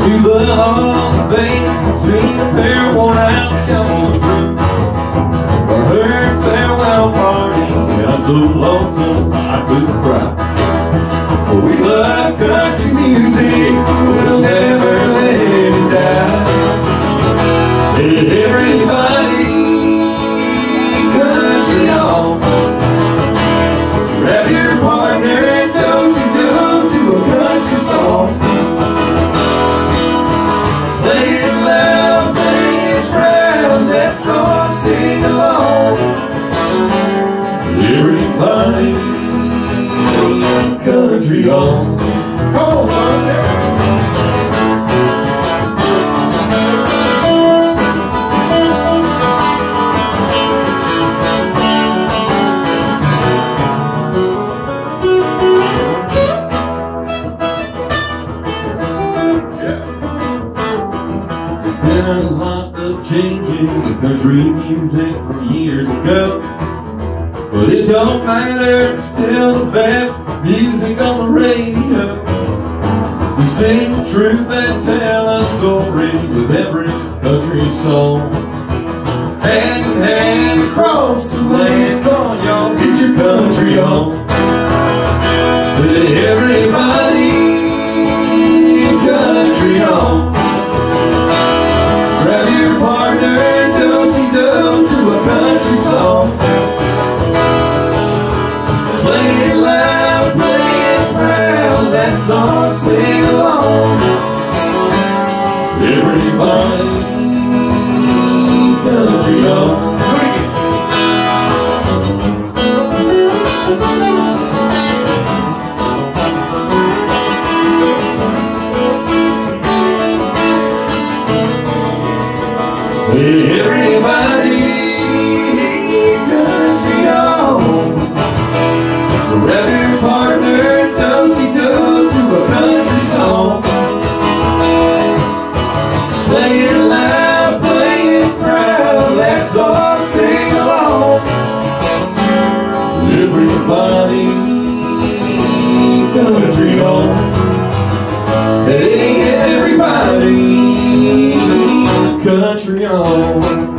to the Hall of Fame, seen pair worn out her farewell party, I'm I could cry. But we love country music, we'll never Everybody, country on. Come. Been a lot of changes in country music from years ago. But it don't matter, it's still the best music on the radio. We sing the truth and tell a story with every country song. Hand in hand across the land, on y'all, get your country on. Everybody, Everybody, country on. Everybody, country Play it loud, play it proud, let's all sing along. Everybody, country on. Hey, everybody, country on.